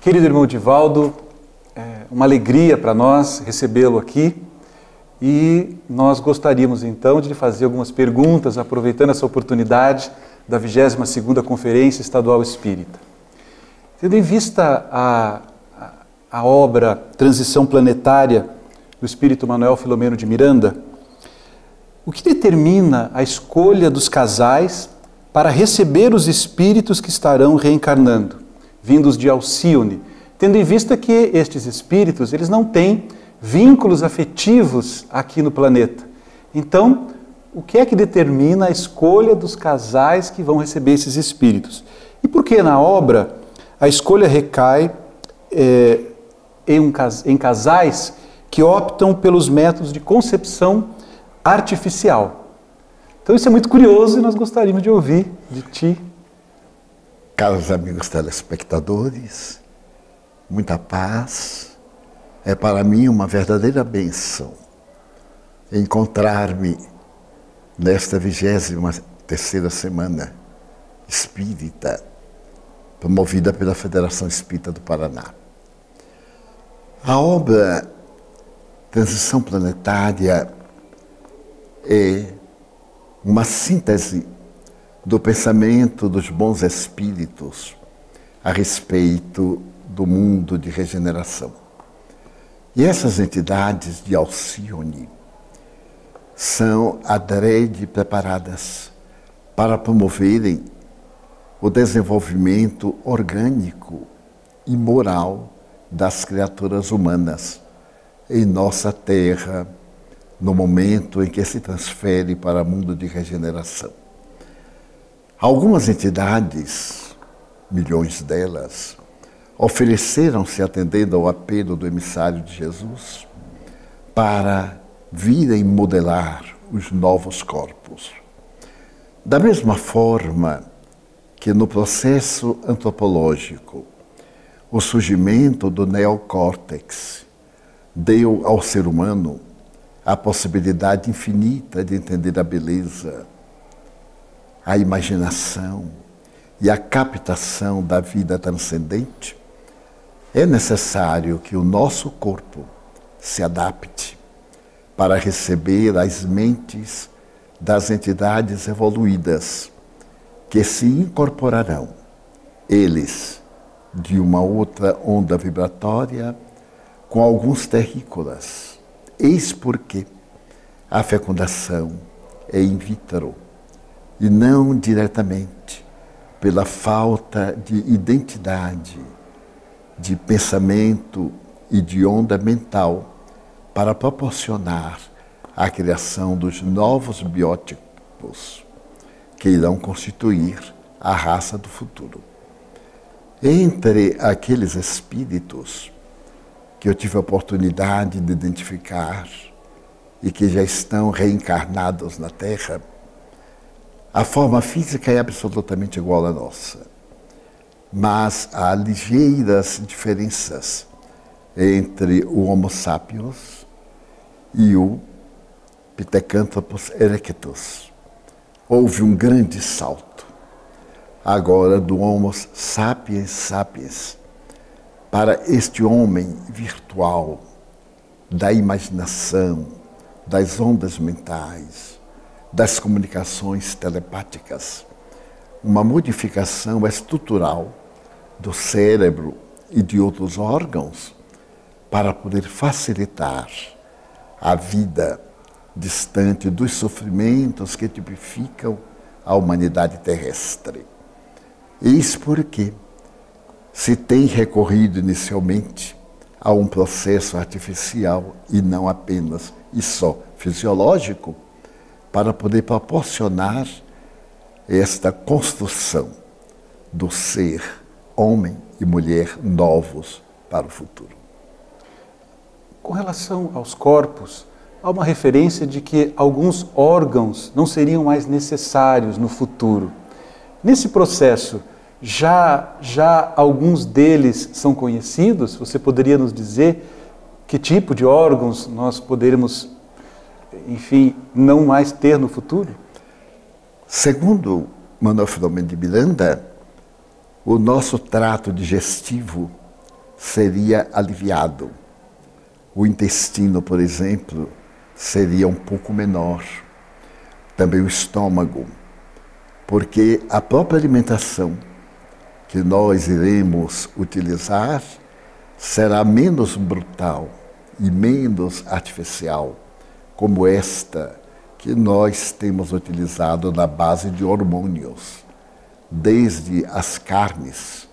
Querido irmão Divaldo, é uma alegria para nós recebê-lo aqui e nós gostaríamos então de lhe fazer algumas perguntas, aproveitando essa oportunidade da 22ª Conferência Estadual Espírita. Tendo em vista a, a, a obra Transição Planetária do Espírito Manuel Filomeno de Miranda, o que determina a escolha dos casais para receber os espíritos que estarão reencarnando? Vindos de Alcione, tendo em vista que estes espíritos, eles não têm vínculos afetivos aqui no planeta. Então, o que é que determina a escolha dos casais que vão receber esses espíritos? E por que na obra a escolha recai é, em, um, em casais que optam pelos métodos de concepção artificial? Então isso é muito curioso e nós gostaríamos de ouvir de ti Caros amigos telespectadores, muita paz. É para mim uma verdadeira bênção encontrar-me nesta vigésima terceira semana espírita, promovida pela Federação Espírita do Paraná. A obra Transição Planetária é uma síntese do pensamento dos bons espíritos a respeito do mundo de regeneração. E essas entidades de Alcione são adrede preparadas para promoverem o desenvolvimento orgânico e moral das criaturas humanas em nossa terra, no momento em que se transfere para o mundo de regeneração. Algumas entidades, milhões delas, ofereceram-se atendendo ao apelo do emissário de Jesus para virem modelar os novos corpos. Da mesma forma que no processo antropológico, o surgimento do neocórtex deu ao ser humano a possibilidade infinita de entender a beleza, a imaginação e a captação da vida transcendente, é necessário que o nosso corpo se adapte para receber as mentes das entidades evoluídas que se incorporarão, eles de uma outra onda vibratória com alguns terrícolas. Eis porque a fecundação é in vitro e não diretamente pela falta de identidade, de pensamento e de onda mental para proporcionar a criação dos novos biótipos que irão constituir a raça do futuro. Entre aqueles espíritos que eu tive a oportunidade de identificar e que já estão reencarnados na Terra, a forma física é absolutamente igual à nossa, mas há ligeiras diferenças entre o Homo sapiens e o Pithecanthropus erectus. Houve um grande salto agora do Homo sapiens sapiens para este homem virtual da imaginação, das ondas mentais, das comunicações telepáticas, uma modificação estrutural do cérebro e de outros órgãos para poder facilitar a vida distante dos sofrimentos que tipificam a humanidade terrestre. Eis porque se tem recorrido inicialmente a um processo artificial e não apenas e só fisiológico, para poder proporcionar esta construção do ser homem e mulher novos para o futuro. Com relação aos corpos, há uma referência de que alguns órgãos não seriam mais necessários no futuro. Nesse processo, já, já alguns deles são conhecidos? Você poderia nos dizer que tipo de órgãos nós poderíamos enfim, não mais ter no futuro? Segundo Manuel Filomeno de Miranda, o nosso trato digestivo seria aliviado. O intestino, por exemplo, seria um pouco menor. Também o estômago, porque a própria alimentação que nós iremos utilizar será menos brutal e menos artificial, como esta que nós temos utilizado na base de hormônios, desde as carnes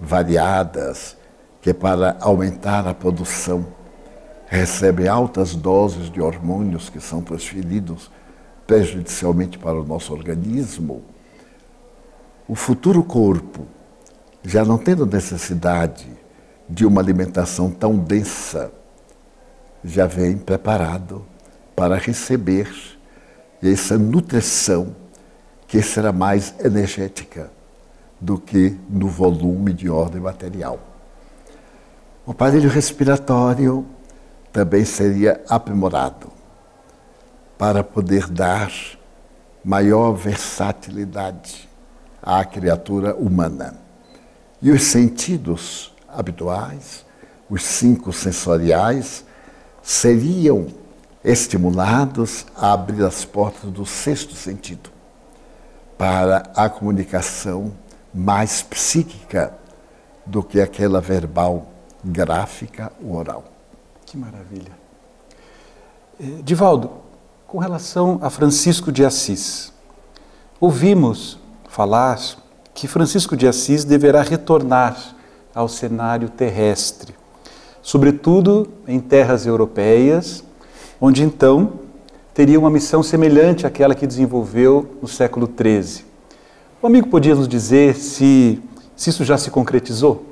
variadas, que para aumentar a produção recebem altas doses de hormônios que são transferidos prejudicialmente para o nosso organismo, o futuro corpo, já não tendo necessidade de uma alimentação tão densa, já vem preparado para receber essa nutrição que será mais energética do que no volume de ordem material. O aparelho respiratório também seria aprimorado para poder dar maior versatilidade à criatura humana. E os sentidos habituais, os cinco sensoriais, seriam estimulados a abrir as portas do sexto sentido para a comunicação mais psíquica do que aquela verbal, gráfica ou oral. Que maravilha. Eh, Divaldo, com relação a Francisco de Assis, ouvimos falar que Francisco de Assis deverá retornar ao cenário terrestre, sobretudo em terras europeias, onde então teria uma missão semelhante àquela que desenvolveu no século XIII. O amigo podia nos dizer se, se isso já se concretizou?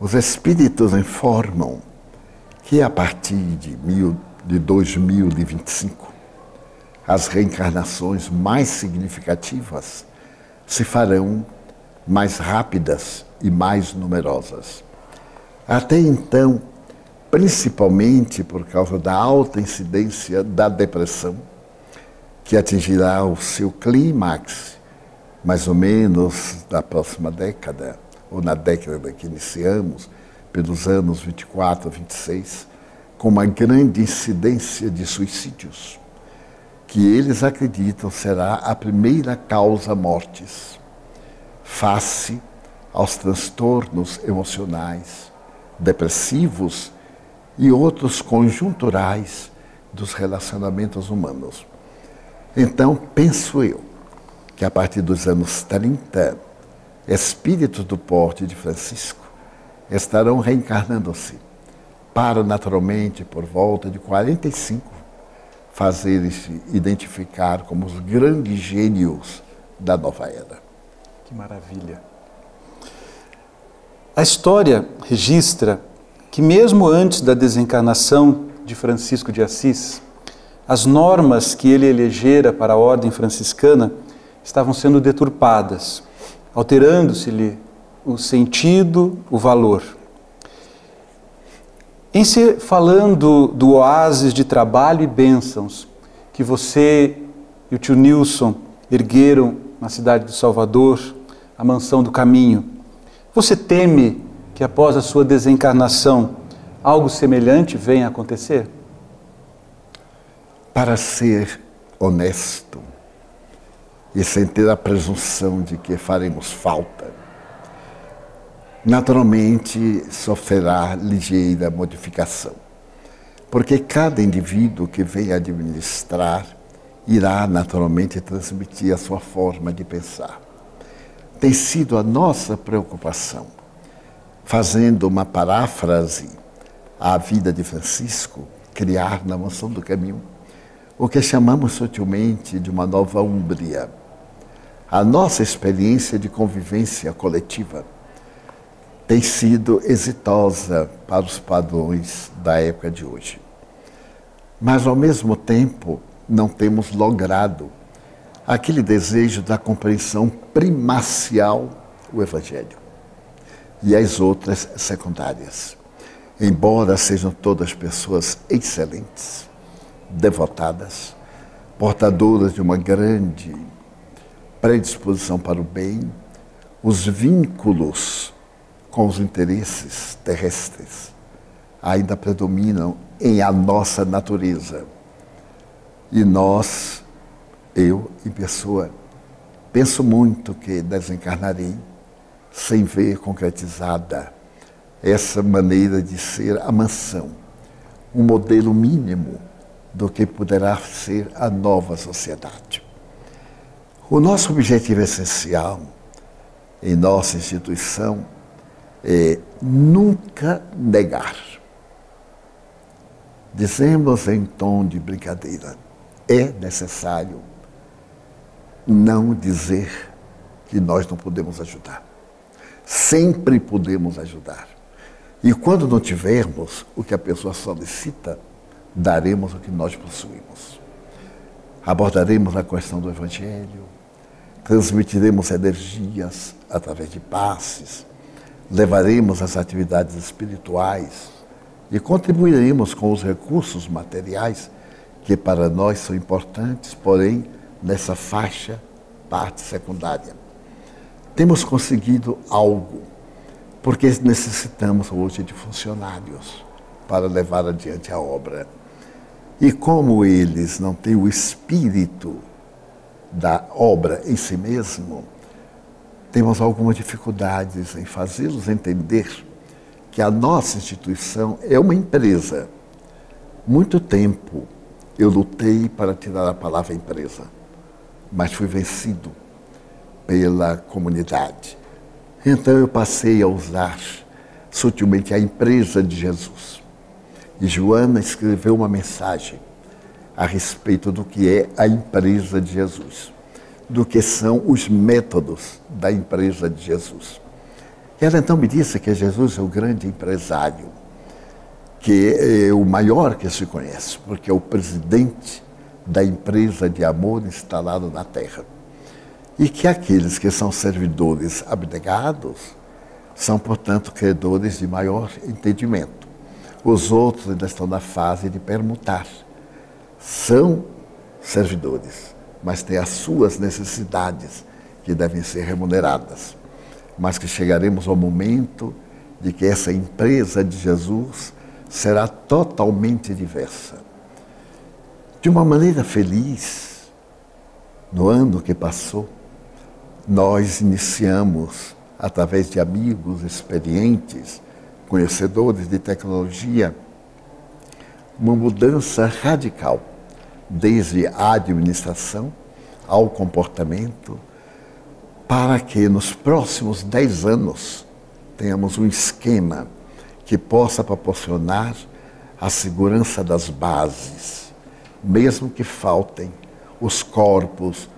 Os espíritos informam que a partir de, mil, de 2025, as reencarnações mais significativas se farão mais rápidas e mais numerosas. Até então, principalmente por causa da alta incidência da depressão, que atingirá o seu clímax mais ou menos na próxima década, ou na década que iniciamos, pelos anos 24 a 26, com uma grande incidência de suicídios, que eles acreditam será a primeira causa mortes, face aos transtornos emocionais, depressivos e outros conjunturais dos relacionamentos humanos. Então, penso eu que a partir dos anos 30, espíritos do porte de Francisco estarão reencarnando-se para naturalmente, por volta de 45, fazerem-se identificar como os grandes gênios da nova era. Que maravilha! A história registra que, mesmo antes da desencarnação de Francisco de Assis, as normas que ele elegera para a ordem franciscana estavam sendo deturpadas, alterando-se-lhe o sentido, o valor. Em se falando do oásis de trabalho e bênçãos que você e o tio Nilson ergueram na cidade de Salvador, a mansão do caminho, você teme que após a sua desencarnação algo semelhante venha a acontecer? Para ser honesto e sem ter a presunção de que faremos falta, naturalmente sofrerá ligeira modificação, porque cada indivíduo que vem administrar irá naturalmente transmitir a sua forma de pensar. Tem sido a nossa preocupação, fazendo uma paráfrase à vida de Francisco, criar na mansão do caminho o que chamamos sutilmente de uma nova Úmbria. A nossa experiência de convivência coletiva tem sido exitosa para os padrões da época de hoje. Mas, ao mesmo tempo, não temos logrado aquele desejo da compreensão primacial o Evangelho e as outras secundárias. Embora sejam todas pessoas excelentes, devotadas, portadoras de uma grande predisposição para o bem, os vínculos com os interesses terrestres ainda predominam em a nossa natureza. E nós, eu em pessoa, penso muito que desencarnarei sem ver concretizada essa maneira de ser a mansão, um modelo mínimo do que poderá ser a nova sociedade. O nosso objetivo essencial em nossa instituição é nunca negar. Dizemos em tom de brincadeira, é necessário não dizer que nós não podemos ajudar. Sempre podemos ajudar. E quando não tivermos o que a pessoa solicita, daremos o que nós possuímos. Abordaremos a questão do Evangelho, transmitiremos energias através de passes, levaremos as atividades espirituais e contribuiremos com os recursos materiais que para nós são importantes, porém nessa faixa parte secundária. Temos conseguido algo porque necessitamos hoje de funcionários para levar adiante a obra. E como eles não têm o espírito da obra em si mesmo, temos algumas dificuldades em fazê-los entender que a nossa instituição é uma empresa. Muito tempo eu lutei para tirar a palavra empresa, mas fui vencido pela comunidade. Então eu passei a usar sutilmente a empresa de Jesus. E Joana escreveu uma mensagem a respeito do que é a empresa de Jesus, do que são os métodos da empresa de Jesus. Ela então me disse que Jesus é o grande empresário, que é o maior que se conhece, porque é o presidente da empresa de amor instalado na terra e que aqueles que são servidores abnegados são, portanto, credores de maior entendimento. Os outros ainda estão na fase de permutar. São servidores, mas têm as suas necessidades que devem ser remuneradas. Mas que chegaremos ao momento de que essa empresa de Jesus será totalmente diversa. De uma maneira feliz, no ano que passou, nós iniciamos, através de amigos experientes, conhecedores de tecnologia, uma mudança radical, desde a administração ao comportamento, para que nos próximos dez anos tenhamos um esquema que possa proporcionar a segurança das bases, mesmo que faltem os corpos,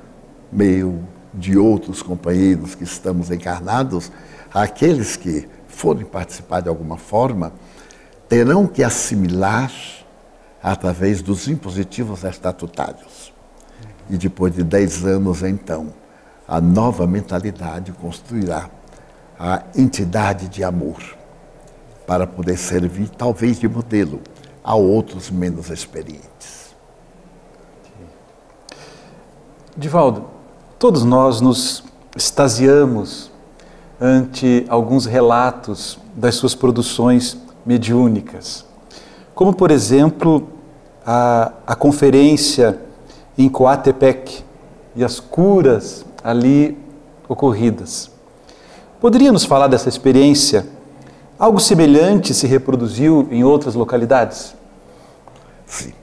meu, de outros companheiros que estamos encarnados, aqueles que forem participar de alguma forma, terão que assimilar através dos impositivos estatutários. E depois de dez anos, então, a nova mentalidade construirá a entidade de amor para poder servir, talvez, de modelo a outros menos experientes. Divaldo, Todos nós nos extasiamos ante alguns relatos das suas produções mediúnicas, como, por exemplo, a, a conferência em Coatepec e as curas ali ocorridas. Poderia nos falar dessa experiência? Algo semelhante se reproduziu em outras localidades? Sim.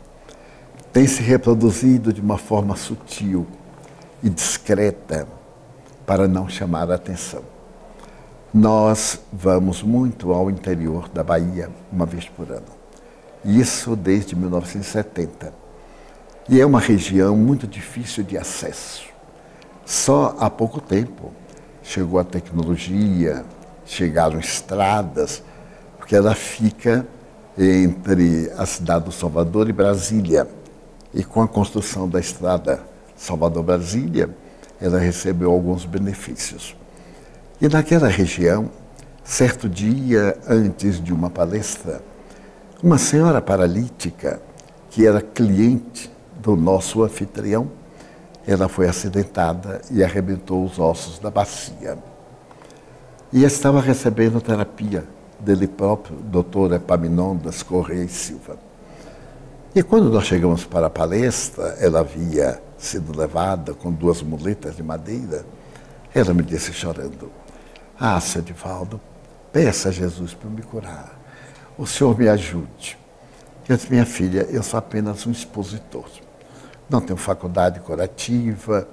Tem se reproduzido de uma forma sutil e discreta para não chamar a atenção. Nós vamos muito ao interior da Bahia uma vez por ano. Isso desde 1970. E é uma região muito difícil de acesso. Só há pouco tempo chegou a tecnologia, chegaram estradas, porque ela fica entre a cidade do Salvador e Brasília. E com a construção da estrada Salvador-Brasília, ela recebeu alguns benefícios. E naquela região, certo dia antes de uma palestra, uma senhora paralítica, que era cliente do nosso anfitrião, ela foi acidentada e arrebentou os ossos da bacia. e estava recebendo terapia dele próprio, doutor Epaminondas Correia e Silva. E quando nós chegamos para a palestra, ela havia sido levada com duas muletas de madeira. Ela me disse chorando: Ah, seu Edivaldo, peça a Jesus para me curar. O senhor me ajude. Eu disse: Minha filha, eu sou apenas um expositor. Não tenho faculdade curativa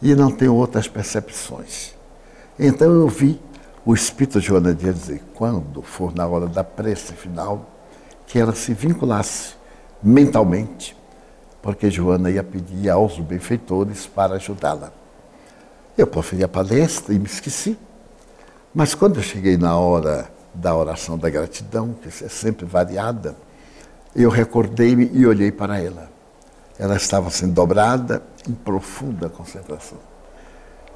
e não tenho outras percepções. Então eu vi o Espírito de Joana Dias dizer: quando for na hora da prece final, que ela se vinculasse mentalmente, porque Joana ia pedir aos benfeitores para ajudá-la. Eu proferi a palestra e me esqueci. Mas quando eu cheguei na hora da oração da gratidão, que é sempre variada, eu recordei-me e olhei para ela. Ela estava sendo dobrada em profunda concentração.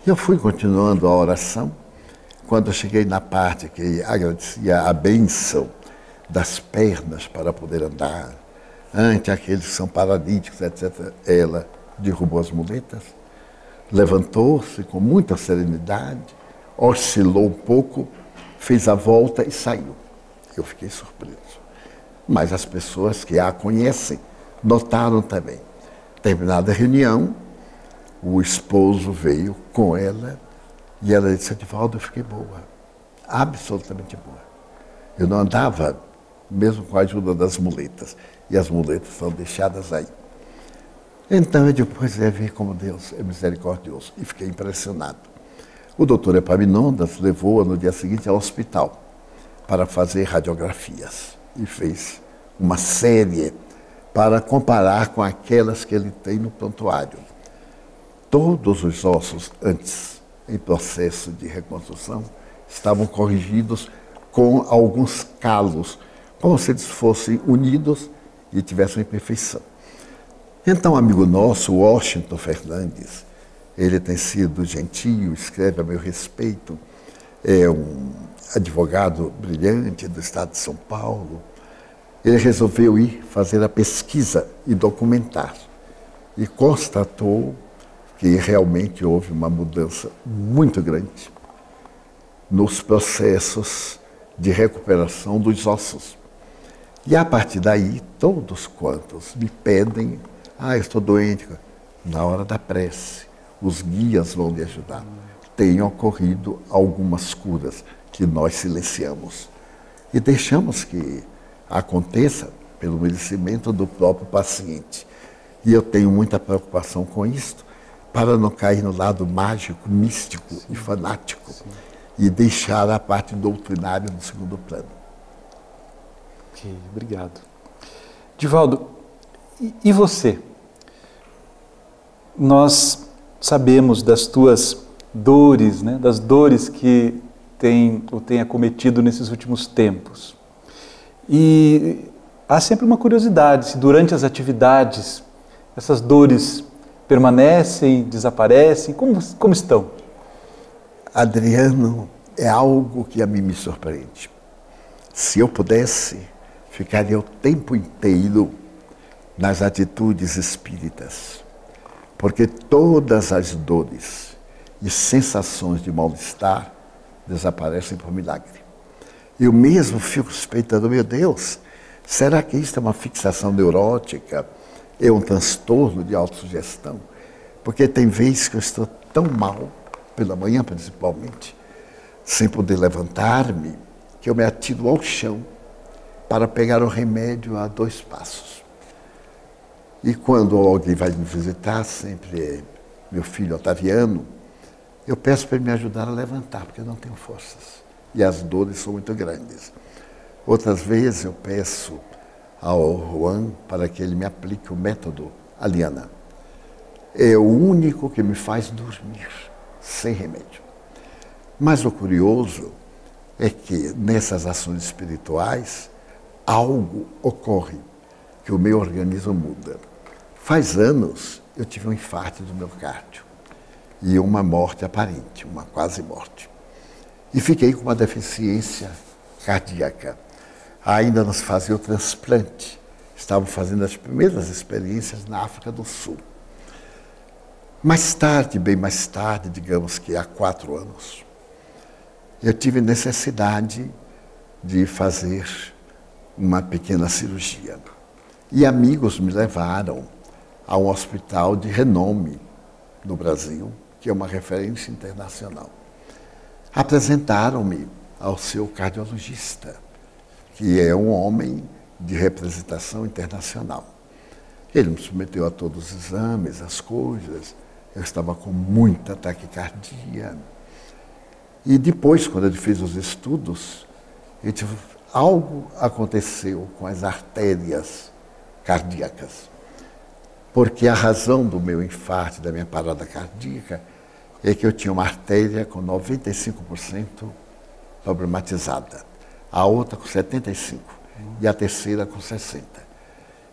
E eu fui continuando a oração. Quando eu cheguei na parte que agradecia a bênção das pernas para poder andar, ante aqueles que são paralíticos, etc., ela derrubou as muletas, levantou-se com muita serenidade, oscilou um pouco, fez a volta e saiu. Eu fiquei surpreso. Mas as pessoas que a conhecem notaram também. Terminada a reunião, o esposo veio com ela e ela disse: Edivaldo, eu fiquei boa, absolutamente boa. Eu não andava, mesmo com a ajuda das muletas e as muletas são deixadas aí. Então eu depois é ver como Deus é misericordioso e fiquei impressionado. O doutor Epaminondas levou-a no dia seguinte ao hospital para fazer radiografias e fez uma série para comparar com aquelas que ele tem no prontuário. Todos os ossos antes em processo de reconstrução estavam corrigidos com alguns calos, como se eles fossem unidos e tivesse uma imperfeição. Então, um amigo nosso, Washington Fernandes, ele tem sido gentil, escreve a meu respeito, é um advogado brilhante do estado de São Paulo. Ele resolveu ir fazer a pesquisa e documentar. E constatou que realmente houve uma mudança muito grande nos processos de recuperação dos ossos. E a partir daí, todos quantos me pedem, ah, estou doente, na hora da prece, os guias vão me ajudar. Tem ocorrido algumas curas que nós silenciamos e deixamos que aconteça pelo merecimento do próprio paciente. E eu tenho muita preocupação com isso, para não cair no lado mágico, místico Sim. e fanático Sim. e deixar a parte doutrinária no segundo plano. Ok, obrigado. Divaldo, e, você? Nós sabemos das tuas dores, né, das dores que tem, o tem acometido nesses últimos tempos. E há sempre uma curiosidade se durante as atividades essas dores permanecem, desaparecem, como, como estão? Adriano, é algo que a mim me surpreende. Se eu pudesse, ficaria o tempo inteiro nas atitudes espíritas, porque todas as dores e sensações de mal-estar desaparecem por milagre. Eu mesmo fico suspeitando, meu Deus, será que isso é uma fixação neurótica? É um transtorno de autossugestão? Porque tem vezes que eu estou tão mal, pela manhã principalmente, sem poder levantar-me, que eu me atiro ao chão para pegar o remédio a dois passos. E quando alguém vai me visitar, sempre é meu filho Otaviano, eu peço para ele me ajudar a levantar, porque eu não tenho forças. E as dores são muito grandes. Outras vezes eu peço ao Juan para que ele me aplique o método Aliana. É o único que me faz dormir, sem remédio. Mas o curioso é que nessas ações espirituais, algo ocorre que o meu organismo muda. Faz anos eu tive um infarto do miocárdio e uma morte aparente, uma quase morte. E fiquei com uma deficiência cardíaca. Ainda nos fazia o transplante. Estavam fazendo as primeiras experiências na África do Sul. Mais tarde, bem mais tarde, digamos que há quatro anos, eu tive necessidade de fazer uma pequena cirurgia. E amigos me levaram a um hospital de renome no Brasil, que é uma referência internacional. Apresentaram-me ao seu cardiologista, que é um homem de representação internacional. Ele me submeteu a todos os exames, as coisas. Eu estava com muita taquicardia. E depois, quando ele fez os estudos, algo aconteceu com as artérias cardíacas. Porque a razão do meu infarto, da minha parada cardíaca, é que eu tinha uma artéria com 95% problematizada, a outra com 75% e a terceira com 60%.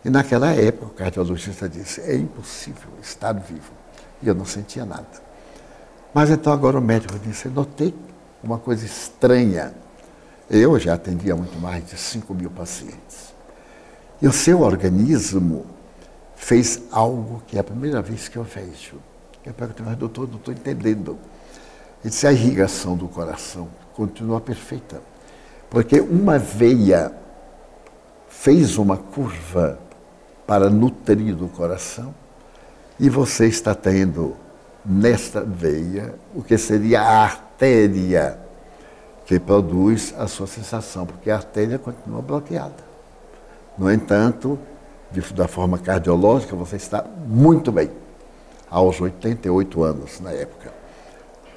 E naquela época o cardiologista disse, é impossível estar vivo. E eu não sentia nada. Mas então agora o médico disse, notei uma coisa estranha. Eu já atendia muito mais de 5 mil pacientes. E o seu organismo fez algo que é a primeira vez que eu vejo. Eu perguntei, mas doutor, não estou entendendo. Ele disse, a irrigação do coração continua perfeita. Porque uma veia fez uma curva para nutrir o coração e você está tendo nesta veia o que seria a artéria que produz a sua sensação, porque a artéria continua bloqueada. No entanto, de, da forma cardiológica, você está muito bem, aos 88 anos na época.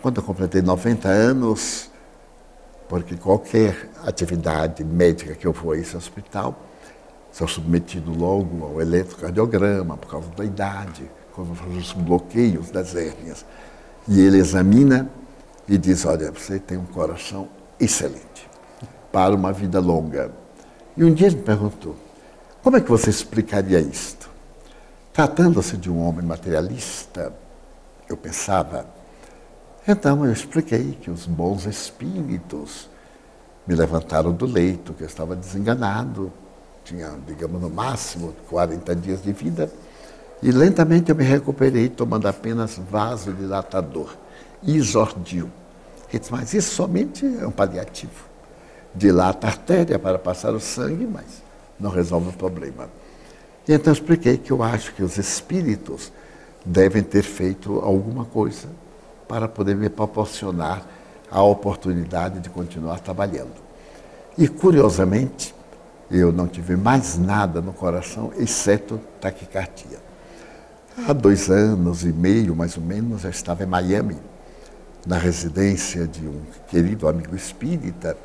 Quando eu completei 90 anos, porque qualquer atividade médica que eu for a esse hospital, sou submetido logo ao eletrocardiograma por causa da idade, quando os bloqueios das hérnias. E ele examina e diz: Olha, você tem um coração excelente para uma vida longa. E um dia ele me perguntou: Como é que você explicaria isto? Tratando-se de um homem materialista, eu pensava, então eu expliquei que os bons espíritos me levantaram do leito, que eu estava desenganado, tinha, digamos, no máximo 40 dias de vida, e lentamente eu me recuperei tomando apenas vasodilatador, isordil. Mas isso somente é um paliativo. Dilata a artéria para passar o sangue, mas não resolve o problema. E então eu expliquei que eu acho que os espíritos devem ter feito alguma coisa para poder me proporcionar a oportunidade de continuar trabalhando. E, curiosamente, eu não tive mais nada no coração, exceto taquicardia. Há dois anos e meio, mais ou menos, eu estava em Miami, na residência de um querido amigo espírita,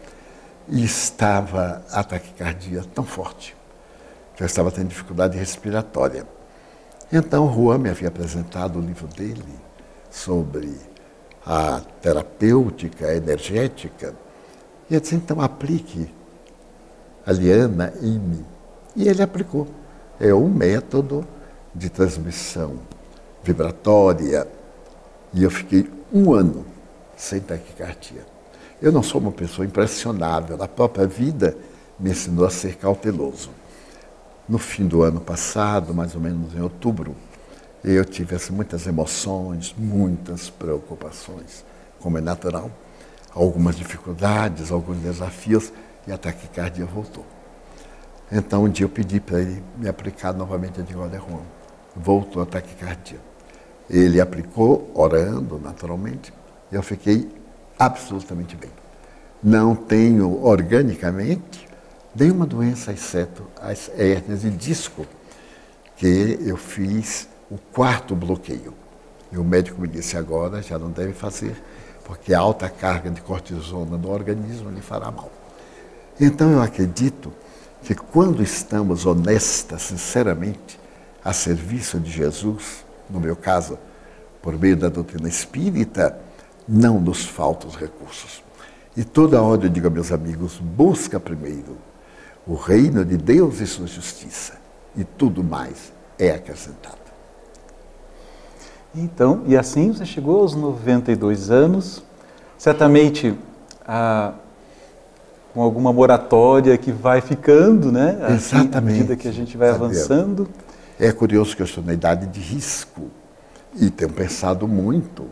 e estava a taquicardia tão forte que eu estava tendo dificuldade respiratória. Então, Juan me havia apresentado o livro dele sobre a terapêutica energética, e eu disse, então aplique a Liana em. E ele aplicou. É um método de transmissão vibratória. E eu fiquei um ano sem taquicardia. Eu não sou uma pessoa impressionável. A própria vida me ensinou a ser cauteloso. No fim do ano passado, mais ou menos em outubro, eu tive assim, muitas emoções, muitas preocupações, como é natural, algumas dificuldades, alguns desafios, e a taquicardia voltou. Então um dia eu pedi para ele me aplicar novamente a Digolerron. Voltou a taquicardia. Ele aplicou, orando naturalmente, eu fiquei absolutamente bem. Não tenho organicamente nenhuma doença, exceto as hérnias de disco, que eu fiz o quarto bloqueio. E o médico me disse agora já não deve fazer, porque a alta carga de cortisona no organismo lhe fará mal. Então eu acredito que quando estamos honestas, sinceramente, a serviço de Jesus, no meu caso, por meio da doutrina espírita, não nos faltam os recursos. E toda hora eu digo a meus amigos: busca primeiro o reino de Deus e sua justiça, e tudo mais é acrescentado. Então, e assim você chegou aos 92 anos, certamente ah, com alguma moratória que vai ficando, né? Assim, Exatamente. À medida que a gente vai avançando. É curioso que eu estou na idade de risco e tenho pensado muito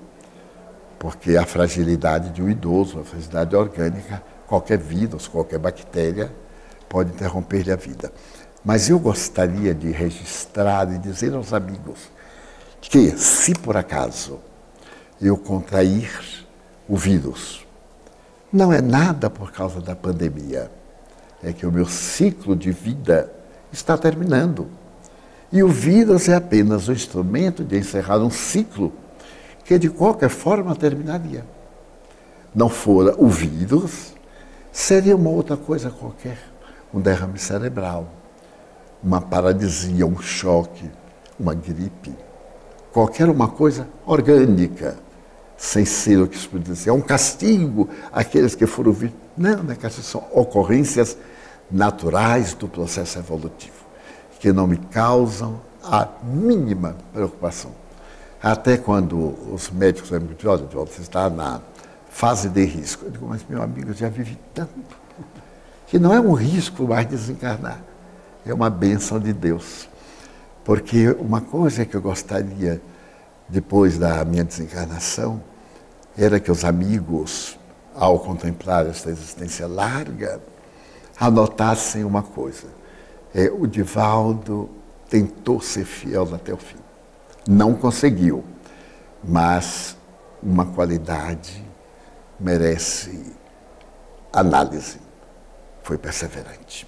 porque a fragilidade de um idoso, a fragilidade orgânica, qualquer vírus, qualquer bactéria pode interromper-lhe a vida. Mas eu gostaria de registrar e dizer aos amigos que, se por acaso eu contrair o vírus, não é nada por causa da pandemia, é que o meu ciclo de vida está terminando. E o vírus é apenas o instrumento de encerrar um ciclo que de qualquer forma terminaria. Não fora o vírus, seria uma outra coisa qualquer, um derrame cerebral, uma paralisia, um choque, uma gripe, qualquer uma coisa orgânica, sem ser o que se pode dizer, é um castigo àqueles que foram vítimas. Não, não é castigo, são ocorrências naturais do processo evolutivo, que não me causam a mínima preocupação. Até quando os médicos me dizem, olha, você está na fase de risco. Eu digo, mas meu amigo, eu já vivi tanto, que não é um risco mais desencarnar, é uma bênção de Deus. Porque uma coisa que eu gostaria, depois da minha desencarnação, era que os amigos, ao contemplar esta existência larga, anotassem uma coisa. É, o Divaldo tentou ser fiel até o fim. Não conseguiu, mas uma qualidade merece análise. Foi perseverante.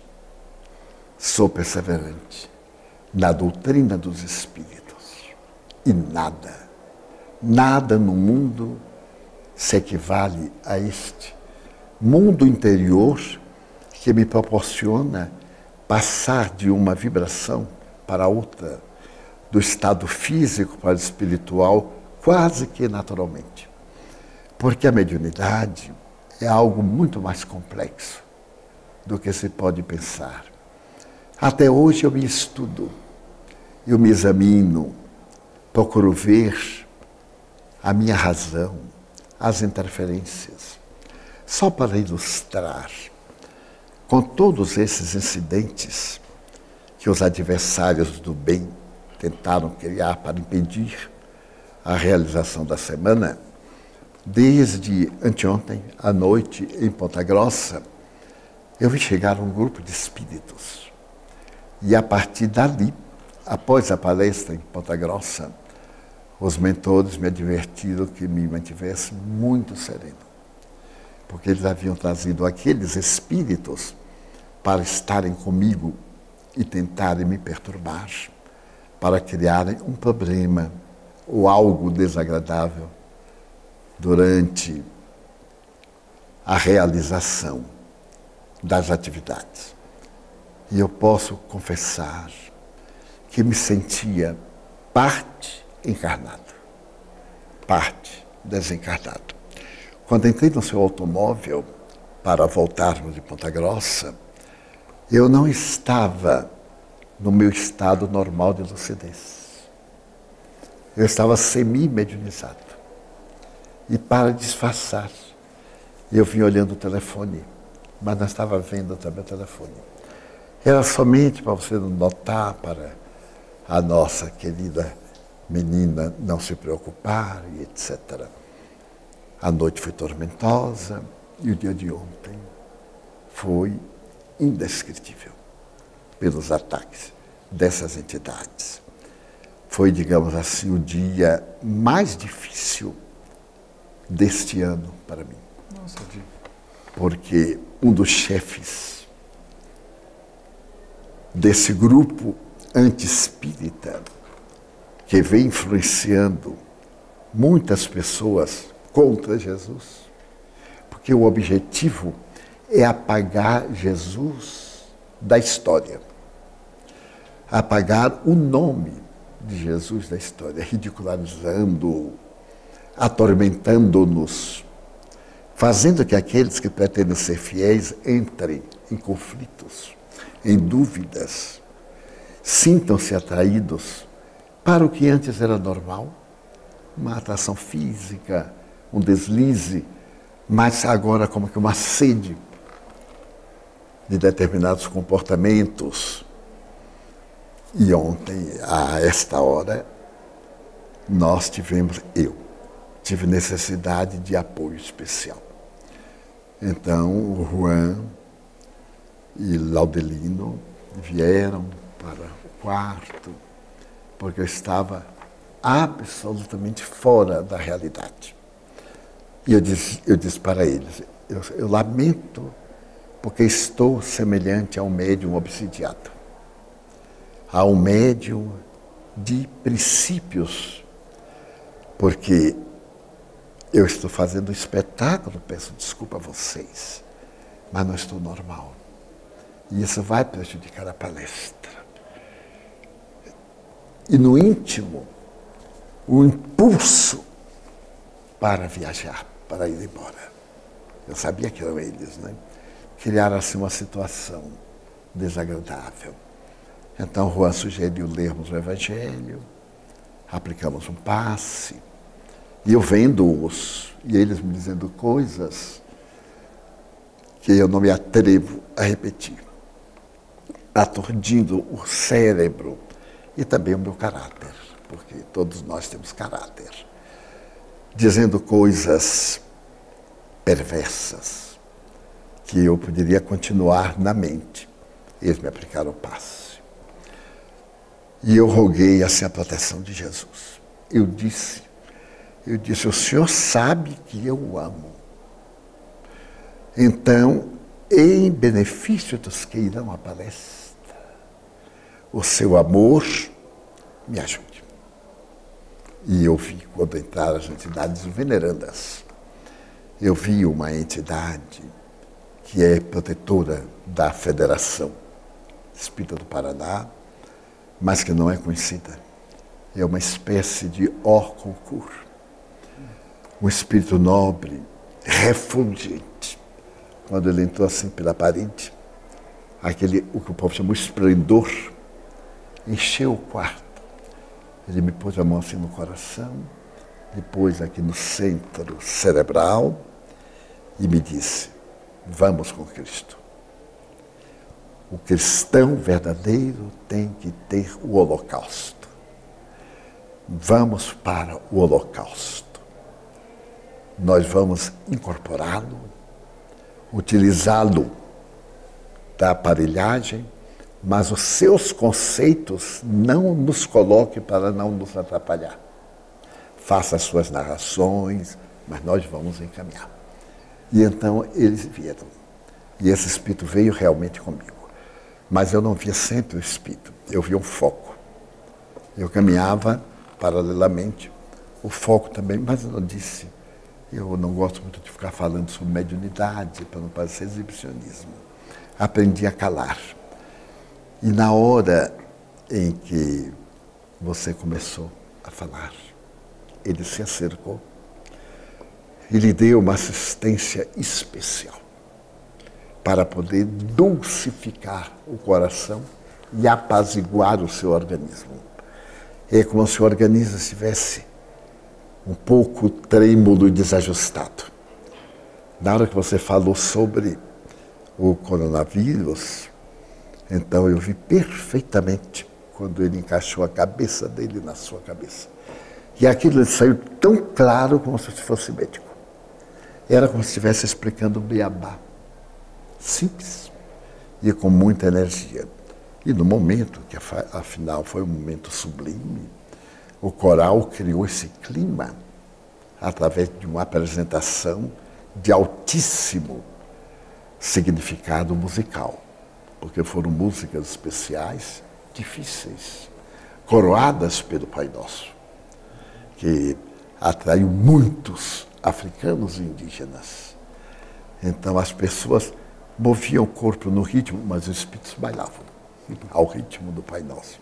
Sou perseverante na doutrina dos espíritos. E nada, nada no mundo se equivale a este mundo interior que me proporciona passar de uma vibração para outra, do estado físico para o espiritual, quase que naturalmente. Porque a mediunidade é algo muito mais complexo do que se pode pensar. Até hoje eu me estudo, eu me examino, procuro ver a minha razão, as interferências. Só para ilustrar, com todos esses incidentes que os adversários do bem tentaram criar para impedir a realização da semana, desde anteontem à noite em Ponta Grossa, eu vi chegar um grupo de espíritos. E a partir dali, após a palestra em Ponta Grossa, os mentores me advertiram que me mantivesse muito sereno, porque eles haviam trazido aqueles espíritos para estarem comigo e tentarem me perturbar, para criarem um problema ou algo desagradável durante a realização das atividades. E eu posso confessar que me sentia parte encarnado, parte desencarnado. Quando entrei no seu automóvel para voltarmos de Ponta Grossa, eu não estava no meu estado normal de lucidez. Eu estava semi-mediunizado. E para disfarçar, eu vim olhando o telefone, mas não estava vendo também o telefone. Era somente para você notar para a nossa querida menina não se preocupar e etc. A noite foi tormentosa e o dia de ontem foi indescritível pelos ataques dessas entidades. Foi, digamos assim, o dia mais difícil deste ano para mim. Nossa, Porque um dos chefes desse grupo anti-espírita que vem influenciando muitas pessoas contra Jesus. Porque o objetivo é apagar Jesus da história. Apagar o nome de Jesus da história, ridicularizando, atormentando-nos, fazendo que aqueles que pretendem ser fiéis entrem em conflitos, em dúvidas, sintam-se atraídos para o que antes era normal, uma atração física, um deslize, mas agora como que uma sede de determinados comportamentos. E ontem, a esta hora, nós tivemos, eu, tive necessidade de apoio especial. Então, o Juan e Laudelino vieram para o quarto, porque eu estava absolutamente fora da realidade. E eu disse, eu disse para eles: eu, eu lamento, porque estou semelhante a um médium obsidiado, a um médium de princípios, porque eu estou fazendo um espetáculo, peço desculpa a vocês, mas não estou normal. E isso vai prejudicar a palestra. E no íntimo, o impulso para viajar, para ir embora. Eu sabia que eram eles, né? Criaram assim uma situação desagradável. Então Juan sugeriu lermos o Evangelho, aplicamos um passe, e eu vendo-os, e eles me dizendo coisas que eu não me atrevo a repetir, aturdindo o cérebro e também o meu caráter, porque todos nós temos caráter, dizendo coisas perversas que eu poderia continuar na mente. Eles me aplicaram o passe. E eu roguei assim a proteção de Jesus. Eu disse, eu disse, o Senhor sabe que eu o amo. Então, em benefício dos que irão à palestra, o seu amor me ajude. E eu vi, quando entraram as entidades venerandas, eu vi uma entidade que é protetora da Federação Espírita do Paraná, mas que não é conhecida. É uma espécie de Orconcur um espírito nobre, refulgente. Quando ele entrou assim pela parede, aquele, o que o povo chama de esplendor, encheu o quarto. Ele me pôs a mão assim no coração, depois aqui no centro cerebral, e me disse: Vamos com Cristo. O cristão verdadeiro tem que ter o holocausto. Vamos para o holocausto nós vamos incorporá-lo, utilizá-lo da aparelhagem, mas os seus conceitos não nos coloque para não nos atrapalhar. Faça as suas narrações, mas nós vamos encaminhar. E então eles vieram. E esse espírito veio realmente comigo. Mas eu não via sempre o espírito, eu via um foco. Eu caminhava paralelamente, o foco também, mas eu não disse eu não gosto muito de ficar falando sobre mediunidade, para não parecer exibicionismo. Aprendi a calar. E na hora em que você começou a falar, ele se acercou e lhe deu uma assistência especial para poder dulcificar o coração e apaziguar o seu organismo. É como se o organismo estivesse um pouco trêmulo e desajustado. Na hora que você falou sobre o coronavírus, então eu vi perfeitamente quando ele encaixou a cabeça dele na sua cabeça. E aquilo saiu tão claro como se fosse médico. Era como se estivesse explicando o beabá. Simples e com muita energia. E no momento, que afinal foi um momento sublime, o coral criou esse clima através de uma apresentação de altíssimo significado musical, porque foram músicas especiais, difíceis, coroadas pelo Pai Nosso, que atraiu muitos africanos e indígenas. Então as pessoas moviam o corpo no ritmo, mas os espíritos bailavam ao ritmo do Pai Nosso.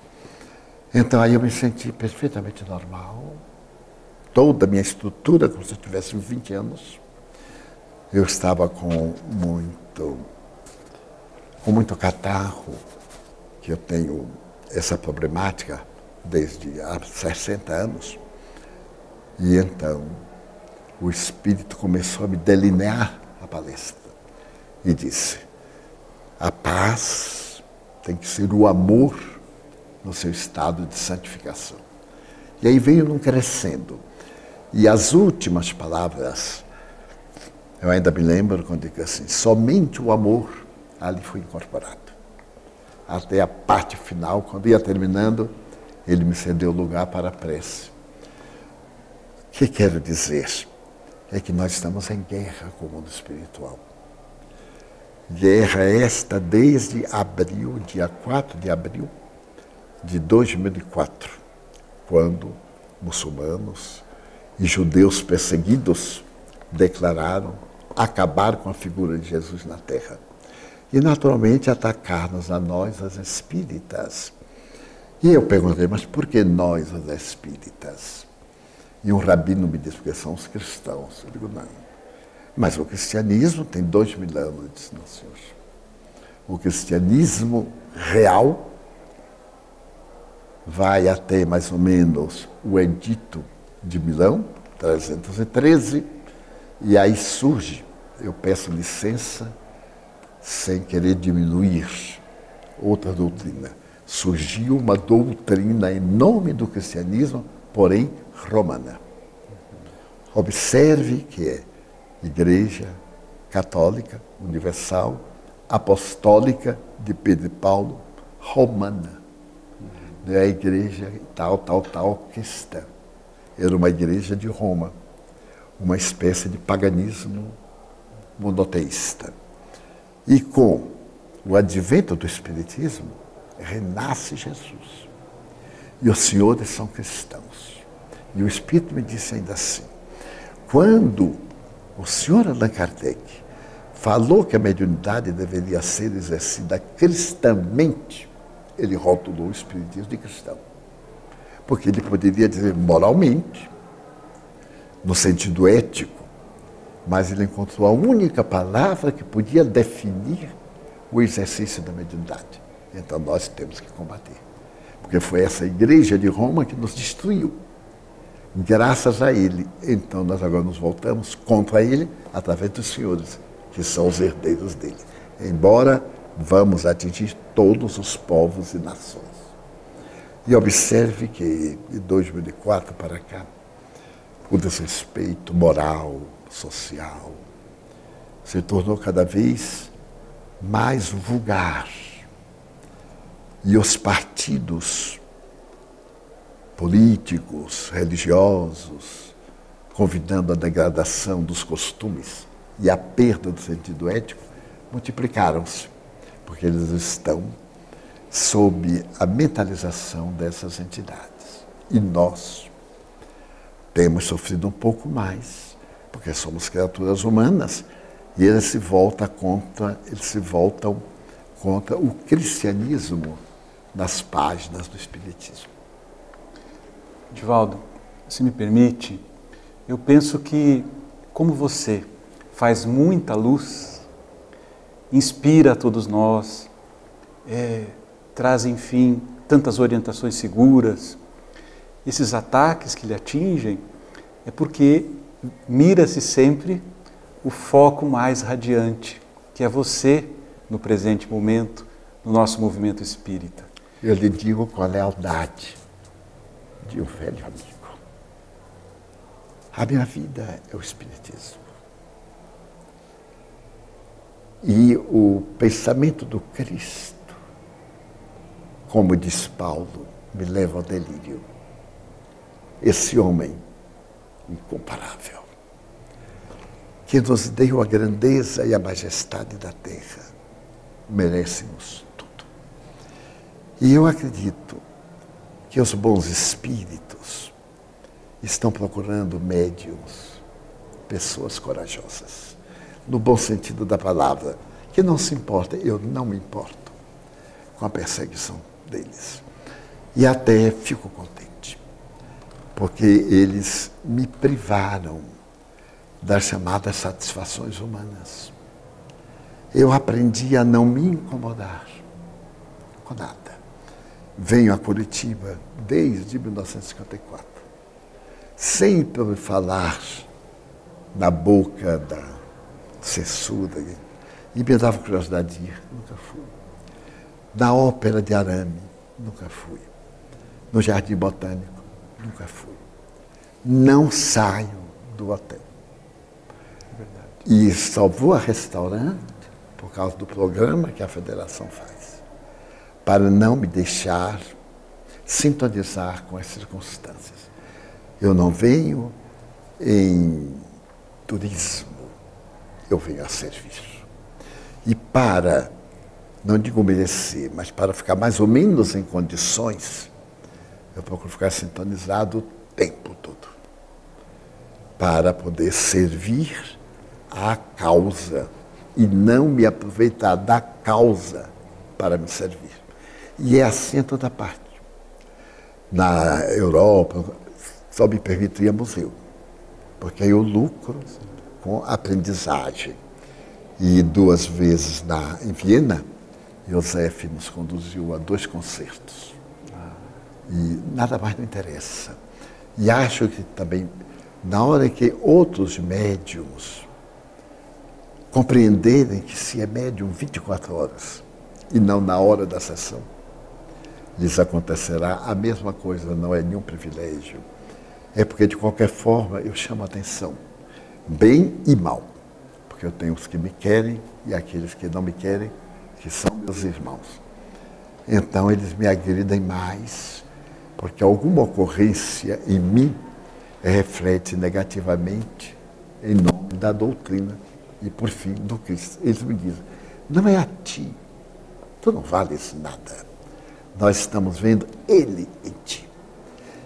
Então aí eu me senti perfeitamente normal, toda a minha estrutura, como se eu tivesse 20 anos. Eu estava com muito, com muito catarro, que eu tenho essa problemática desde há 60 anos. E então o Espírito começou a me delinear a palestra e disse: a paz tem que ser o amor no seu estado de santificação. E aí veio num crescendo. E as últimas palavras, eu ainda me lembro quando digo assim: somente o amor ali foi incorporado. Até a parte final, quando ia terminando, ele me cedeu lugar para a prece. O que quero dizer? É que nós estamos em guerra com o mundo espiritual. Guerra esta desde abril, dia 4 de abril de 2004, quando muçulmanos e judeus perseguidos declararam acabar com a figura de Jesus na terra. E, naturalmente, atacar-nos a nós, as espíritas. E eu perguntei, mas por que nós, os espíritas? E um rabino me disse, porque são os cristãos. Eu digo, não. Mas o cristianismo tem dois mil anos, não, senhor. O cristianismo real vai até mais ou menos o Edito de Milão, 313, e aí surge, eu peço licença, sem querer diminuir outra doutrina. Surgiu uma doutrina em nome do cristianismo, porém romana. Observe que é Igreja Católica Universal Apostólica de Pedro e Paulo Romana. Não é a igreja tal, tal, tal cristã. Era uma igreja de Roma, uma espécie de paganismo monoteísta. E com o advento do Espiritismo, renasce Jesus. E os senhores são cristãos. E o Espírito me disse ainda assim: quando o senhor Allan Kardec falou que a mediunidade deveria ser exercida cristamente, ele rotulou o Espiritismo de cristão. Porque ele poderia dizer moralmente, no sentido ético, mas ele encontrou a única palavra que podia definir o exercício da mediunidade. Então nós temos que combater. Porque foi essa igreja de Roma que nos destruiu. Graças a ele. Então nós agora nos voltamos contra ele através dos senhores, que são os herdeiros dele. Embora vamos atingir todos os povos e nações. E observe que de 2004 para cá, o desrespeito moral, social, se tornou cada vez mais vulgar. E os partidos políticos, religiosos, convidando a degradação dos costumes e a perda do sentido ético, multiplicaram-se porque eles estão sob a mentalização dessas entidades. E nós temos sofrido um pouco mais, porque somos criaturas humanas e eles se voltam contra, eles se voltam contra o cristianismo nas páginas do espiritismo. Divaldo, se me permite, eu penso que como você faz muita luz inspira a todos nós, é, traz, enfim, tantas orientações seguras. Esses ataques que lhe atingem é porque mira-se sempre o foco mais radiante, que é você no presente momento, no nosso movimento espírita. Eu lhe digo com lealdade de um velho amigo. A minha vida é o Espiritismo. E o pensamento do Cristo, como diz Paulo, me leva ao delírio. Esse homem incomparável, que nos deu a grandeza e a majestade da terra, merecemos tudo. E eu acredito que os bons espíritos estão procurando médiums, pessoas corajosas no bom sentido da palavra, que não se importa, eu não me importo com a perseguição deles. E até fico contente, porque eles me privaram das chamadas satisfações humanas. Eu aprendi a não me incomodar com nada. Venho a Curitiba desde 1954, sempre falar na boca da cessuda. E me dava curiosidade de ir, nunca fui. Na ópera de Arame, nunca fui. No Jardim Botânico, nunca fui. não saio do hotel. E só vou a restaurante por causa do programa que a federação faz, para não me deixar sintonizar com as circunstâncias. Eu não venho em turismo, eu venho a servir. E para, não digo merecer, mas para ficar mais ou menos em condições, eu procuro ficar sintonizado o tempo todo. Para poder servir à causa e não me aproveitar da causa para me servir. E é assim em toda parte. Na Europa, só me permitiria museu, porque eu lucro com aprendizagem. E duas vezes na, em Viena, Josef nos conduziu a dois concertos. E nada mais não interessa. E acho que também, na hora que outros médiums compreenderem que se é médium 24 horas e não na hora da sessão, lhes acontecerá a mesma coisa, não é nenhum privilégio. É porque, de qualquer forma, eu chamo a atenção, bem e mal. Porque eu tenho os que me querem e aqueles que não me querem, que são meus irmãos. Então, eles me agridem mais, porque alguma ocorrência em mim reflete negativamente em nome da doutrina e, por fim, do Cristo. Eles me dizem: não é a ti, tu não vales nada. Nós estamos vendo Ele em ti.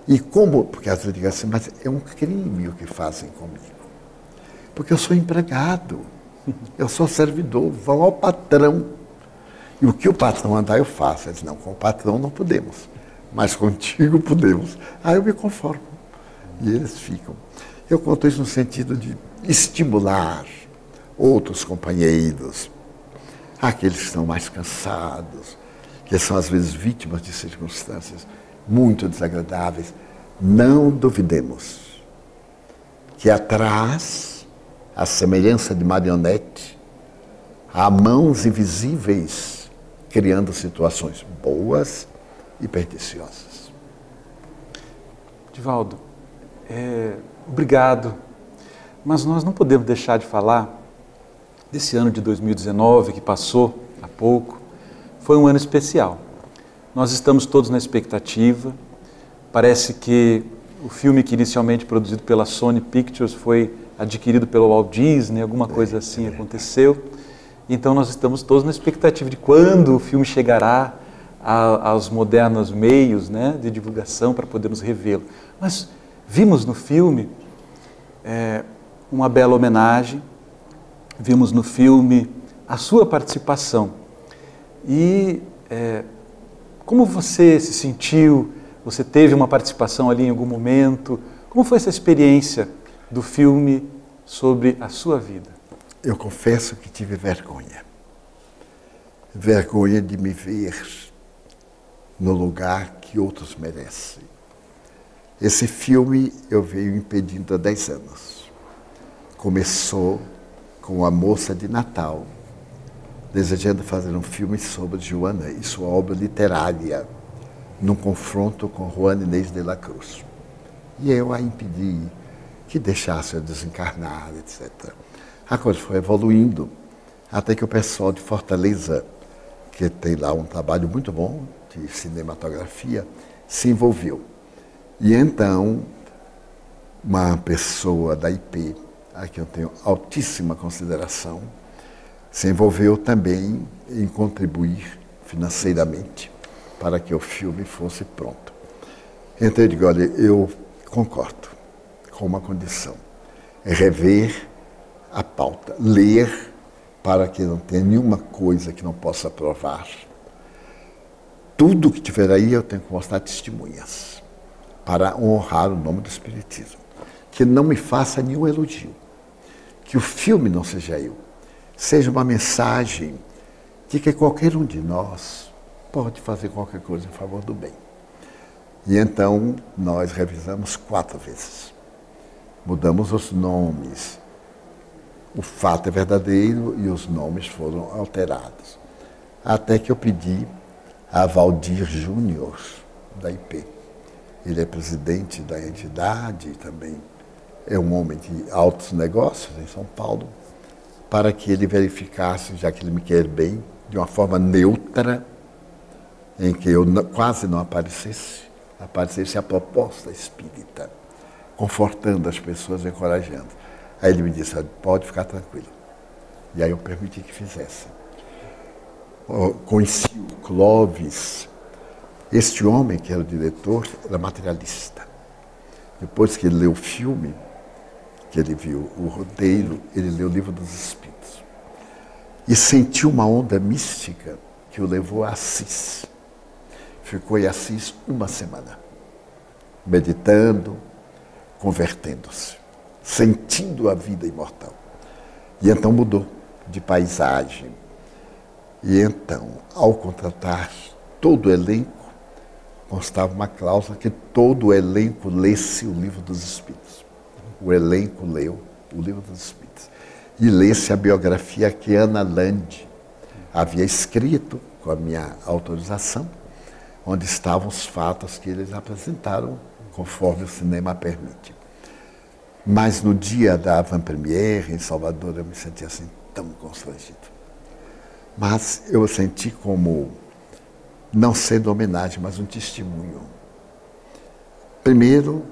E como, porque às vezes dizem assim, mas é um crime o que fazem comigo. Porque eu sou empregado, eu sou servidor, vão ao patrão. E o que o patrão andar eu faço. Eles não, com o patrão não podemos, mas contigo podemos. Aí eu me conformo. E eles ficam. Eu conto isso no sentido de estimular outros companheiros, aqueles que estão mais cansados, que são às vezes vítimas de circunstâncias muito desagradáveis. Não duvidemos que atrás, a semelhança de marionete, há mãos invisíveis criando situações boas e perniciosas. Divaldo, é, obrigado, mas nós não podemos deixar de falar desse ano de 2019 que passou há pouco, foi um ano especial. Nós estamos todos na expectativa. Parece que o filme que inicialmente produzido pela Sony Pictures foi adquirido pelo Walt Disney, alguma coisa assim aconteceu. Então nós estamos todos na expectativa de quando o filme chegará aos modernos meios né, de divulgação para podermos revê-lo. Mas vimos no filme é, uma bela homenagem vimos no filme a sua participação. E é, como você se sentiu? Você teve uma participação ali em algum momento? Como foi essa experiência do filme sobre a sua vida? Eu confesso que tive vergonha. Vergonha de me ver no lugar que outros merecem. Esse filme eu venho impedindo há 10 anos. Começou com a moça de Natal, desejando fazer um filme sobre Joana e sua obra literária, num confronto com Juan Inês de la Cruz. E eu a impedi que deixasse eu desencarnar, etc. A coisa foi evoluindo, até que o pessoal de Fortaleza, que tem lá um trabalho muito bom de cinematografia, se envolveu. E então, uma pessoa da IP a que eu tenho altíssima consideração, se envolveu também em contribuir financeiramente para que o filme fosse pronto. Então eu digo, olha, eu concordo com uma condição, é rever a pauta, ler para que não tenha nenhuma coisa que não possa provar. Tudo que tiver aí eu tenho que mostrar testemunhas para honrar o nome do Espiritismo. Que não me faça nenhum elogio que o filme não seja eu, seja uma mensagem de que qualquer um de nós pode fazer qualquer coisa em favor do bem. E então nós revisamos quatro vezes. Mudamos os nomes. O fato é verdadeiro e os nomes foram alterados. Até que eu pedi a Valdir Júnior, da IP, ele é presidente da entidade também é um homem de altos negócios em São Paulo, para que ele verificasse, já que ele me quer bem, de uma forma neutra, em que eu quase não aparecesse, aparecesse a proposta espírita, confortando as pessoas, encorajando. Aí ele me disse, pode ficar tranquilo. E aí eu permiti que fizesse. Conheci o Clóvis, este homem que era o diretor, era materialista. Depois que ele leu o filme, que ele viu o rodeiro, ele leu o livro dos Espíritos. E sentiu uma onda mística que o levou a Assis. Ficou em Assis uma semana, meditando, convertendo-se, sentindo a vida imortal. E então mudou de paisagem. E então, ao contratar todo o elenco, constava uma cláusula que todo o elenco lesse o livro dos Espíritos. O elenco leu o livro dos Espíritos. E lesse a biografia que Ana Land havia escrito, com a minha autorização, onde estavam os fatos que eles apresentaram, conforme o cinema permite. Mas no dia da avant-première em Salvador, eu me senti assim tão constrangido. Mas eu senti como, não sendo homenagem, mas um testemunho. Primeiro,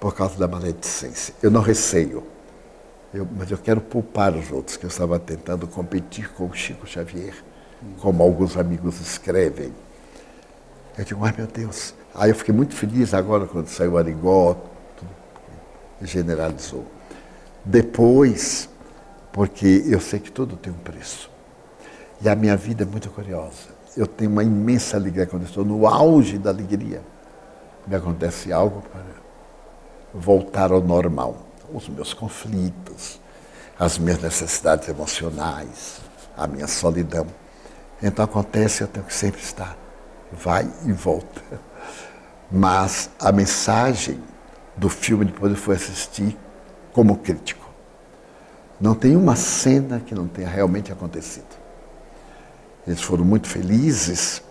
por causa da maledicência. Eu não receio, eu, mas eu quero poupar os outros, que eu estava tentando competir com o Chico Xavier, como alguns amigos escrevem. Eu digo, ai meu Deus. Aí eu fiquei muito feliz agora quando saiu o Arigó, generalizou. Depois, porque eu sei que tudo tem um preço. E a minha vida é muito curiosa. Eu tenho uma imensa alegria quando estou no auge da alegria. Me acontece algo para voltar ao normal. Os meus conflitos, as minhas necessidades emocionais, a minha solidão. Então acontece, eu tenho que sempre estar. Vai e volta. Mas a mensagem do filme depois eu fui assistir como crítico. Não tem uma cena que não tenha realmente acontecido. Eles foram muito felizes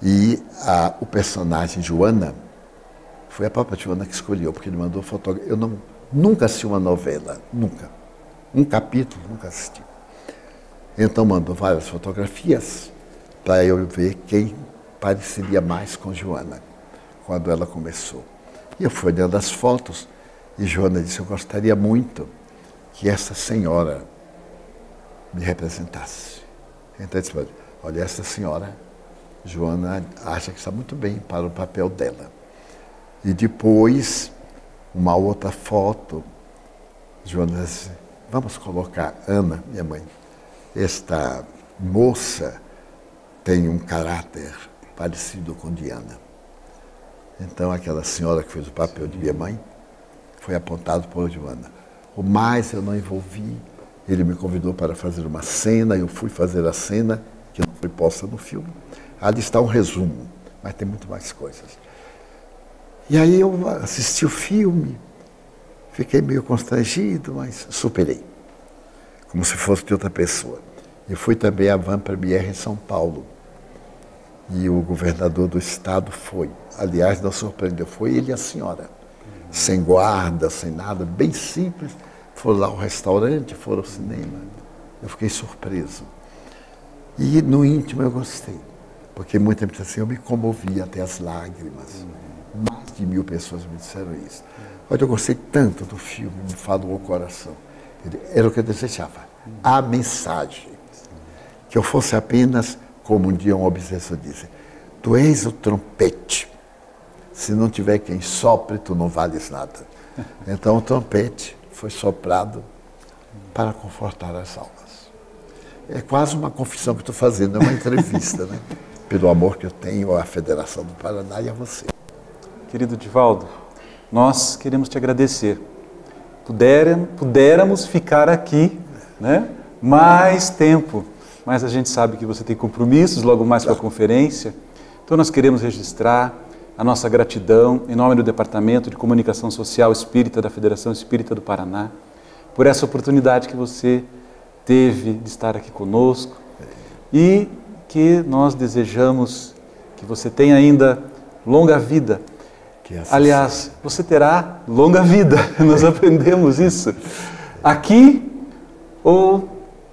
e a, o personagem Joana foi a própria Joana que escolheu, porque ele mandou fotografia. Eu não, nunca assisti uma novela, nunca. Um capítulo, nunca assisti. Então mandou várias fotografias para eu ver quem pareceria mais com Joana, quando ela começou. E eu fui olhando as fotos e Joana disse: Eu gostaria muito que essa senhora me representasse. Então eu disse: Olha, essa senhora, Joana, acha que está muito bem para o papel dela. E depois, uma outra foto, Joana disse: Vamos colocar Ana, minha mãe. Esta moça tem um caráter parecido com Diana. Então, aquela senhora que fez o papel de minha mãe foi apontado por Joana. O mais eu não envolvi. Ele me convidou para fazer uma cena, eu fui fazer a cena, que não foi posta no filme. Ali está um resumo, mas tem muito mais coisas. E aí eu assisti o filme, fiquei meio constrangido, mas superei. Como se fosse de outra pessoa. E fui também à Van Premiere em São Paulo e o governador do estado foi. Aliás, não surpreendeu, foi ele e a senhora. Sem guarda, sem nada, bem simples. Foram lá ao restaurante, foram ao cinema. Eu fiquei surpreso. E no íntimo eu gostei. Porque muita gente assim, eu me comovi até as lágrimas. Mais de mil pessoas me disseram isso. Olha, eu gostei tanto do filme, me falou o coração. Era o que eu desejava. A mensagem. Que eu fosse apenas como um dia um obsessor disse, tu és o trompete. Se não tiver quem sopre, tu não vales nada. Então o trompete foi soprado para confortar as almas. É quase uma confissão que estou fazendo, é uma entrevista, né? Pelo amor que eu tenho à Federação do Paraná e a você. Querido Divaldo, nós queremos te agradecer. Puderam, pudéramos ficar aqui né, mais tempo mas a gente sabe que você tem compromissos logo mais com a conferência. Então nós queremos registrar a nossa gratidão em nome do Departamento de Comunicação Social Espírita da Federação Espírita do Paraná por essa oportunidade que você teve de estar aqui conosco e que nós desejamos que você tenha ainda longa vida. Aliás, você terá longa vida, nós aprendemos isso. Aqui ou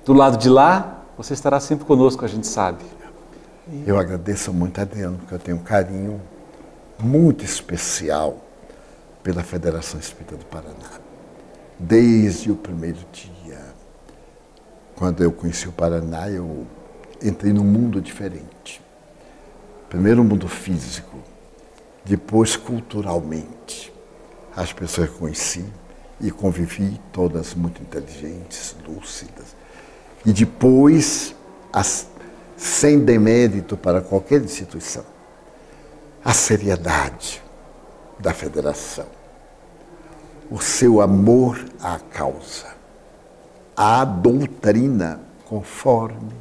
do lado de lá, você estará sempre conosco, a gente sabe. Eu agradeço muito a Adriano, porque eu tenho um carinho muito especial pela Federação Espírita do Paraná. Desde o primeiro dia, quando eu conheci o Paraná, eu entrei num mundo diferente. Primeiro o mundo físico, depois culturalmente. As pessoas que conheci e convivi, todas muito inteligentes, lúcidas. E depois, as, sem demérito para qualquer instituição, a seriedade da federação, o seu amor à causa, a doutrina conforme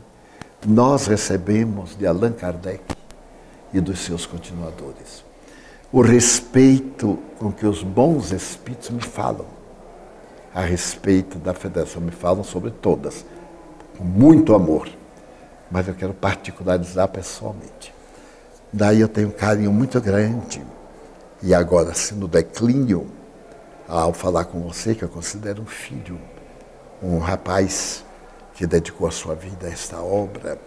nós recebemos de Allan Kardec e dos seus continuadores. O respeito com que os bons espíritos me falam a respeito da federação, me falam sobre todas, com muito amor, mas eu quero particularizar pessoalmente. Daí eu tenho um carinho muito grande. E agora, assim, no declínio, ao falar com você, que eu considero um filho, um rapaz que dedicou a sua vida a esta obra,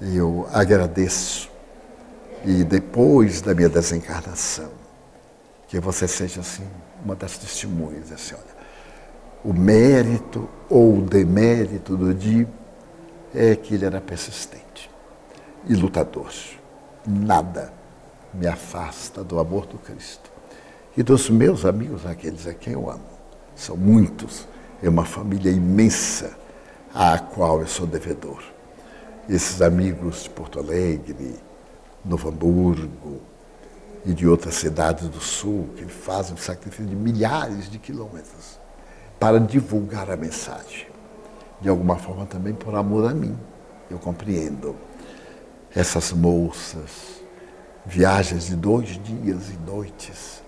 eu agradeço. E depois da minha desencarnação, que você seja assim, uma das testemunhas, assim, olha, o mérito ou o demérito do Di é que ele era persistente e lutador. Nada me afasta do amor do Cristo e dos meus amigos, aqueles a quem eu amo. São muitos, é uma família imensa à qual eu sou devedor. Esses amigos de Porto Alegre, Novo Hamburgo e de outras cidades do Sul, que fazem sacrifício de milhares de quilômetros para divulgar a mensagem. De alguma forma também por amor a mim. Eu compreendo. Essas moças, viagens de dois dias e noites,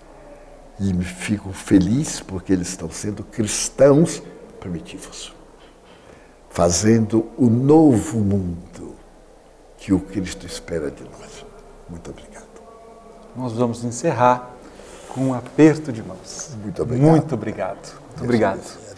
e me fico feliz porque eles estão sendo cristãos primitivos, fazendo o novo mundo que o Cristo espera de nós. Muito obrigado. Nós vamos encerrar com um aperto de mãos. Muito obrigado. Muito obrigado. Muito obrigado.